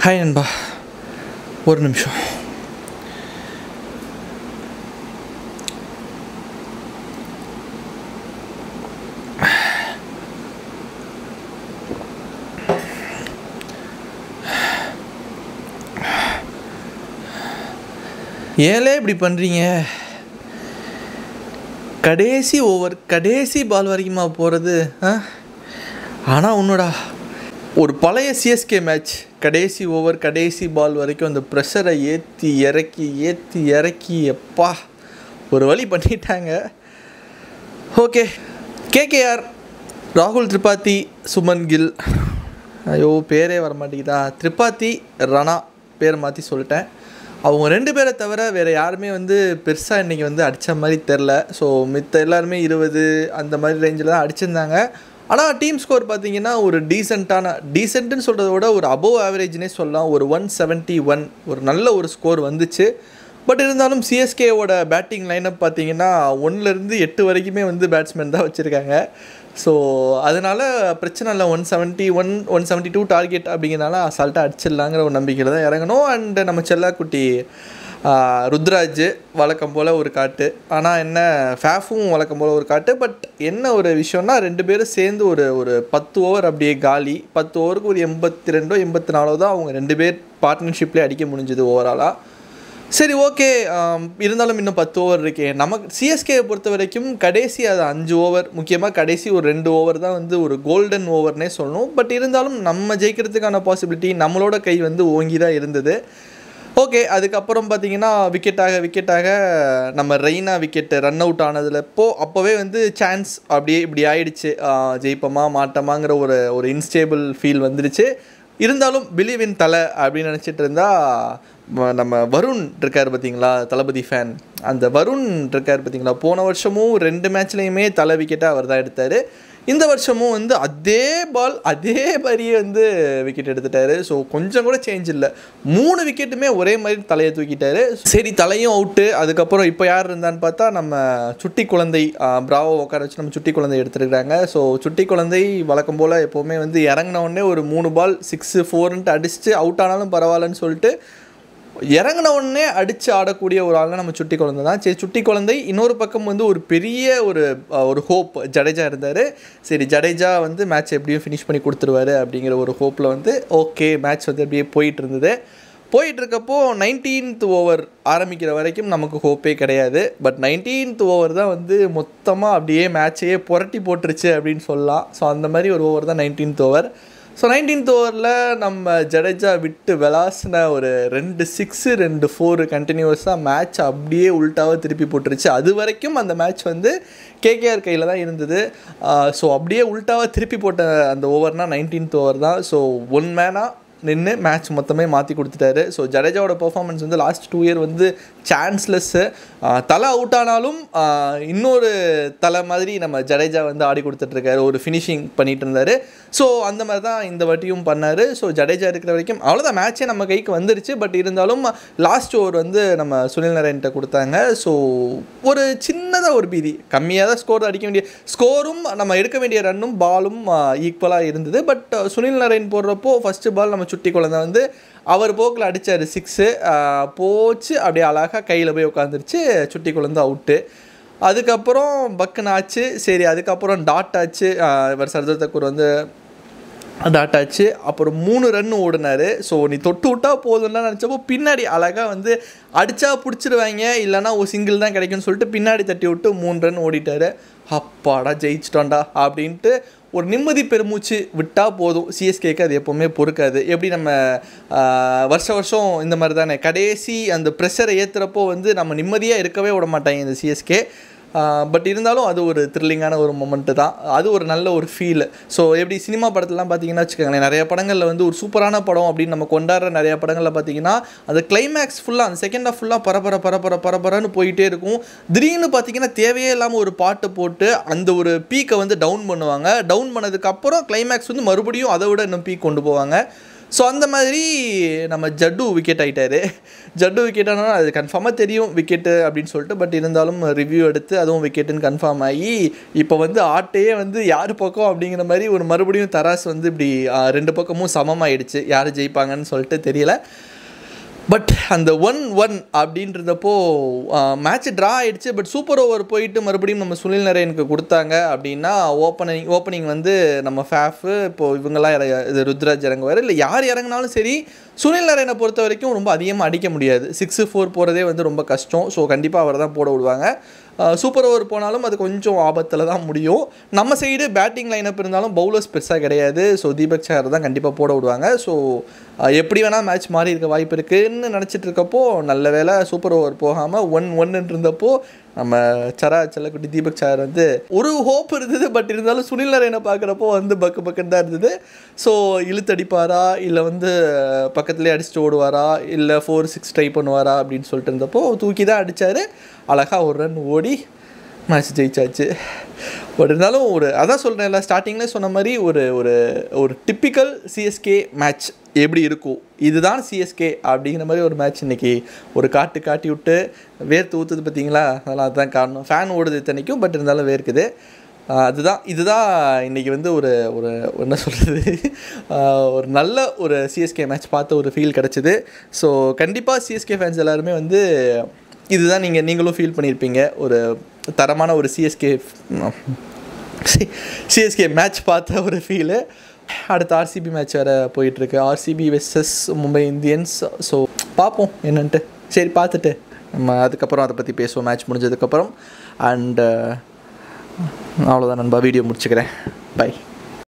Hi நண்பா ஒரு நிமிஷம் ஏலே இப்படி பண்ணுறீங்க கடைசி ஓவர் கடைசி பால் வரைக்குமா போகிறது ஆ? ஆனால் உன்னோடா ஒரு பழைய சிஎஸ்கே மேட்ச் கடைசி ஓவர் கடைசி பால் வரைக்கும் அந்த ப்ரெஷரை ஏற்றி இறக்கி ஏற்றி இறக்கி எப்பா ஒரு வழி பண்ணிட்டாங்க. ஓகே கேகேஆர் ராகுல் திரிபாதி சுமன் கில். ஐயோ பேரே வர மாட்டேங்குதா திரிபாதி ரணா பேர் மாற்றி சொல்லிட்டேன். அவங்க ரெண்டு பேரை தவிர வேறு யாருமே வந்து பெருசாக இன்றைக்கி வந்து அடித்த மாதிரி தெரில ஸோ மித்த எல்லாருமே இருபது அந்த மாதிரி ரேஞ்சில் தான் அடிச்சிருந்தாங்க. ஆனால் டீம் ஸ்கோர் பார்த்தீங்கன்னா ஒரு டீசெண்டான டீசென்ட்டுன்னு சொல்கிறத விட ஒரு அபோவ் ஆவரேஜ்னே சொல்லலாம். ஒரு ஒன் செவன்ட்டி ஒன் ஒரு நல்ல ஒரு ஸ்கோர் வந்துச்சு. பட் இருந்தாலும் சிஎஸ்கேவோட பேட்டிங் லைனப் பார்த்தீங்கன்னா ஒன்றுலேருந்து எட்டு வரைக்குமே வந்து பேட்ஸ்மேன் தான் வச்சுருக்காங்க. ஸோ அதனால் பிரச்சனை இல்லை. One seventy one one seventy two target அப்படிங்கிறனால அசால்ட்டாக அடிச்சிடலாங்கிற ஒரு நம்பிக்கையில் தான் இறங்கணும். அண்டு நம்ம செல்லாக்குட்டி ருத்ராஜ் வழக்கம் போல் ஒரு காட்டு. ஆனால் என்ன ஃபேஃபும் வழக்கம் போல் ஒரு காட்டு. பட் என்ன ஒரு விஷயம்னா ரெண்டு பேரும் சேர்ந்து ஒரு ஒரு பத்து ஓவர் அப்படியே காலி. பத்து ஓவருக்கு ஒரு எண்பத்தி ரெண்டோ எண்பத்தி நாலோ தான் அவங்க ரெண்டு பேர் பார்ட்னர்ஷிப்லேயே அடிக்க முடிஞ்சுது ஓவராலாக சரி ஓகே. இருந்தாலும் இன்னும் பத்து ஓவர் இருக்கே. நமக்கு சிஎஸ்கேயை பொறுத்த வரைக்கும் கடைசி அது அஞ்சு ஓவர். முக்கியமாக கடைசி ஒரு ரெண்டு ஓவர் தான் வந்து ஒரு கோல்டன் ஓவர்னே சொல்லணும். பட் இருந்தாலும் நம்ம ஜெயிக்கிறதுக்கான பாசிபிலிட்டி நம்மளோட கை வந்து ஓங்கி தான் இருந்தது. ஓகே அதுக்கப்புறம் பார்த்தீங்கன்னா விக்கெட்டாக விக்கெட்டாக நம்ம ரெய்னா விக்கெட்டு ரன் அவுட் ஆனதில் இப்போ அப்போவே வந்து சான்ஸ் அப்படியே இப்படி ஆயிடுச்சு. ஜெயிப்போமா மாட்டோமாங்கிற ஒரு ஒரு இன்ஸ்டேபிள் ஃபீல் வந்துடுச்சு இருந்தாலும் பிலீவ் இன் தலை அப்படின்னு நினச்சிட்டு இருந்தால் நம்ம வருண் இருக்கார் பார்த்தீங்களா தளபதி ஃபேன் அந்த வருண் இருக்கார் பார்த்தீங்களா போன வருஷமும் ரெண்டு மேட்ச்லேயுமே தலை விக்கெட்டாக அவர் தான் எடுத்தார். இந்த வருஷமும் வந்து அதே பால் அதே மாதிரியே வந்து விக்கெட் எடுத்துட்டாரு. ஸோ கொஞ்சம் கூட சேஞ்ச் இல்லை. மூணு விக்கெட்டுமே ஒரே மாதிரி தலையை தூக்கிட்டாரு. சரி தலையும் அவுட்டு அதுக்கப்புறம் இப்போ யார் இருந்தான்னு பார்த்தா நம்ம சுட்டி குழந்தை பிராவோ உட்கார வச்சு நம்ம சுட்டி குழந்தை எடுத்துருக்காங்க ஸோ சுட்டி குழந்தை வழக்கம் போல் எப்போவுமே வந்து இறங்கின உடனே ஒரு மூணு பால் சிக்ஸு ஃபோர்ன்ட்டு அடிச்சுட்டு அவுட் ஆனாலும் பரவாயில்லன்னு சொல்லிட்டு இறங்கின உடனே அடித்து ஆடக்கூடிய ஒரு ஆள்னா நம்ம சுட்டி குழந்தை தான். சரி சுட்டி குழந்தை இன்னொரு பக்கம் வந்து ஒரு பெரிய ஒரு ஒரு ஹோப் ஜடேஜா இருந்தார். சரி ஜடேஜா வந்து மேட்ச் எப்படியும் ஃபினிஷ் பண்ணி கொடுத்துருவாரு அப்படிங்கிற ஒரு ஹோப்பில் வந்து ஓகே மேட்ச் வந்து அப்படியே போயிட்டு இருந்தது. போயிட்டு இருக்கப்போ நைன்டீன்த் ஓவர் ஆரம்பிக்கிற வரைக்கும் நமக்கு ஹோப்பே கிடையாது. பட் நைன்டீன்த் ஓவர் தான் வந்து மொத்தமாக அப்படியே மேட்சையே புரட்டி போட்டுருச்சு அப்படின்னு சொல்லலாம். ஸோ அந்த மாதிரி ஒரு ஓவர் தான் நைன்டீன்த் ஓவர் ஸோ நைன்டீன்த் ஓவரில் நம்ம ஜடேஜா விட்டு விளாசின ஒரு ரெண்டு சிக்ஸு ரெண்டு ஃபோரு கண்டினியூஸாக மேட்ச் அப்படியே உல்ட்டாவாக திருப்பி போட்டுருச்சு. அது வரைக்கும் அந்த மேட்ச் வந்து கேகேஆர் கையில் தான் இருந்தது. ஸோ அப்படியே உல்ட்டாவாக திருப்பி போட்ட அந்த ஓவர்னால் நைன்டீன்த் ஓவர் தான். ஸோ ஒன் மேனாக நின்று மேட்ச் மொத்தமே மாற்றி கொடுத்துட்டாரு. ஸோ ஜடேஜாவோட பெர்ஃபார்மன்ஸ் வந்து லாஸ்ட் டூ இயர் வந்து சான்ஸ்லெஸ்ஸு தலை அவுட் ஆனாலும் இன்னொரு தலை மாதிரி நம்ம ஜடேஜா வந்து ஆடி கொடுத்துட்ருக்காரு. ஒரு ஃபினிஷிங் பண்ணிட்டு இருந்தார் ஸோ அந்த மாதிரி தான் இந்த வாட்டியும் பண்ணார். ஸோ ஜடேஜா இருக்கிற வரைக்கும் அவ்வளோதான் மேட்ச்சே நம்ம கைக்கு வந்துருச்சு. பட் இருந்தாலும் லாஸ்ட் ஓவர் வந்து நம்ம சுனில் நாராயண்கிட்ட கொடுத்தாங்க. ஸோ ஒரு சின்னதாக ஒரு பீதி. கம்மியாக தான் ஸ்கோர் அடிக்க வேண்டிய ஸ்கோரும் நம்ம எடுக்க வேண்டிய ரன்னும் பாலும் ஈக்குவலாக இருந்தது. பட் சுனில் நாராயண் போடுறப்போ ஃபஸ்ட்டு பால் நம்ம சுட்டி குழந்தை வந்து அவர் போக்கில் அடித்தார் சிக்ஸு போச்சு. அப்படியே அழகாக கையில் போய் உட்காந்துருச்சு சுட்டி குழந்தை அவுட்டு. அதுக்கப்புறம் பக்குன்னு ஆச்சு. சரி அதுக்கப்புறம் டாட் ஆச்சு. இவர் சர்தார் தக்கூர் வந்து டாட் ஆச்சு அப்புறம் மூணு ரன் ஓடினாரு. ஸோ நீ தொட்டு விட்டா போதும்லாம் நினச்சப்போ பின்னாடி அழகாக வந்து அடித்தா பிடிச்சிருவாங்க இல்லைன்னா ஒரு சிங்கிள் தான் கிடைக்கும்னு சொல்லிட்டு பின்னாடி தட்டி விட்டு மூணு ரன் ஓடிட்டாரு. அப்பாடா ஜெயிச்சிட்டோண்டா அப்படின்ட்டு ஒரு நிம்மதி பெருமூச்சு விட்டால் போதும். சிஎஸ்கேக்கு அது எப்போவுமே பொறுக்காது. எப்படி நம்ம வருஷ வருஷம் இந்த மாதிரி தானே கடைசி அந்த ப்ரெஷரை ஏற்றுறப்போ வந்து நம்ம நிம்மதியாக இருக்கவே விட மாட்டாங்க இந்த சிஎஸ்கே பட் இருந்தாலும் அது ஒரு த்ரில்லிங்கான ஒரு மொமெண்ட்டு தான். அது ஒரு நல்ல ஒரு ஃபீல் ஸோ எப்படி சினிமா படத்துலலாம் பார்த்தீங்கன்னா வச்சுக்கோங்களேன் நிறைய படங்களில் வந்து ஒரு சூப்பரான படம் அப்படின்னு நம்ம கொண்டாடுற நிறைய படங்களில் பார்த்தீங்கன்னா அந்த கிளைமேக்ஸ் ஃபுல்லாக அந்த செகண்ட் ஹாஃப் ஃபுல்லாக பரபர பரபர பரபரன்னு போயிட்டே இருக்கும். திடீர்னு பார்த்தீங்கன்னா தேவையே இல்லாமல் ஒரு பாட்டு போட்டு அந்த ஒரு பீக்கை வந்து டவுன் பண்ணுவாங்க. டவுன் பண்ணதுக்கப்புறம் கிளைமேக்ஸ் வந்து மறுபடியும் அதை விட இன்னும் பீக் கொண்டு போவாங்க. ஸோ அந்த மாதிரி நம்ம ஜட்டு விக்கெட் ஆகிட்டாரு ஜட்டு விக்கெட் ஆனால் அது கன்ஃபார்மாக தெரியும் விக்கெட்டு அப்படின்னு சொல்லிட்டு. பட் இருந்தாலும் ரிவ்யூ எடுத்து அதுவும் விக்கெட்டுன்னு கன்ஃபார்ம் ஆகி இப்போ வந்து ஆட்டையே வந்து யார் பக்கம் அப்படிங்கிற மாதிரி ஒரு மறுபடியும் தராஸ் வந்து இப்படி ரெண்டு பக்கமும் சமமாயிடுச்சு. யார் ஜெயிப்பாங்கன்னு சொல்லிட்டு தெரியல. பட் அந்த ஒன் ஒன் அப்படின்றதப்போ மேட்ச் ட்ரா ஆகிடுச்சு பட் சூப்பர் ஓவர் போயிட்டு மறுபடியும் நம்ம சுனில் நரேனுக்கு கொடுத்தாங்க அப்படின்னா ஓப்பனிங் ஓப்பனிங் வந்து நம்ம ஃபேஃபு இப்போது இவங்கெல்லாம் இற- இது ருத்ராஜ் இறங்குவார். இல்லை யார் இறங்குனாலும் சரி சுனில் நரேனை பொறுத்த வரைக்கும் ரொம்ப அதிகமாக அடிக்க முடியாது. சிக்ஸு ஃபோர் போகிறதே வந்து ரொம்ப கஷ்டம். ஸோ கண்டிப்பாக அவர் தான் போட விடுவாங்க. சூப்பர் ஓவர் போனாலும் அது கொஞ்சம் ஆபத்தில் தான் முடியும். நம்ம சைடு பேட்டிங் லைனப் இருந்தாலும் பவுலர்ஸ் பெருசாக கிடையாது. ஸோ தீபக் சார் தான் கண்டிப்பாக போட விடுவாங்க. ஸோ எப்படி வேணால் மேட்ச் மாறி இருக்க வாய்ப்பு இருக்குதுன்னு நினச்சிட்டு இருக்கப்போ நல்ல வேளை சூப்பர் ஓவர் போகாமல் ஒன் ஒன்னு இருந்தப்போ நம்ம சரா செல்லக்குட்டி தீபக் சார் வந்து ஒரு ஹோப் இருந்தது பட் இருந்தாலும் சுனில் நரேனை பார்க்குறப்போ வந்து பக்கு பக்குன்னு தான் இருந்தது. ஸோ இழுத்தடிப்பாரா? இல்லை வந்து பக்கத்துலேயே அடிச்சுட்டு ஓடுவாரா? இல்லை ஃபோர் சிக்ஸ் ட்ரை பண்ணுவாரா? அப்படின்னு சொல்லிட்டு இருந்தப்போ தூக்கி தான் அடித்தார் அழகாக ஒரு ரன் ஓடி மேட்ச் ஜெயிச்சாச்சு. பட் இருந்தாலும் ஒரு அதான் சொல்கிறேன்ல ஸ்டார்டிங்கில் சொன்ன மாதிரி ஒரு ஒரு ஒரு டிப்பிக்கல் சிஎஸ்கே மேட்ச் எப்படி இருக்கும்? இதுதான் சிஎஸ்கே அப்படிங்கிற மாதிரி ஒரு மேட்ச் இன்றைக்கி ஒரு காட்டு காட்டி விட்டு வேர்த்து ஊற்றுது பார்த்தீங்களா? அதெல்லாம் அதுதான் காரணம். ஃபேன் ஓடுது இத்தனைக்கும் பட் இருந்தாலும் வேர்க்குது. அதுதான் இதுதான் இன்றைக்கி வந்து ஒரு ஒரு என்ன சொல்கிறது ஒரு நல்ல ஒரு சிஎஸ்கே மேட்ச் பார்த்த ஒரு ஃபீல் கிடச்சிது. ஸோ கண்டிப்பாக சிஎஸ்கே ஃபேன்ஸ் எல்லாருமே வந்து இதுதான் நீங்கள் நீங்களும் ஃபீல் பண்ணியிருப்பீங்க. ஒரு தரமான ஒரு சிஎஸ்கே சிஎஸ்கே மேட்ச் பார்த்த ஒரு ஃபீலு அடுத்து ஆர்சிபி மேட்ச் வேறு போயிட்டுருக்கு. RCB versus Mumbai Indians so பார்ப்போம் என்னன்ட்டு. சரி பார்த்துட்டு. நம்ம அதுக்கப்புறம் அதை பற்றி பேசுவோம். மேட்ச் முடிஞ்சதுக்கப்புறம். அண்டு அவ்வளோதான் நண்பா. வீடியோ முடிச்சுக்கிறேன். பை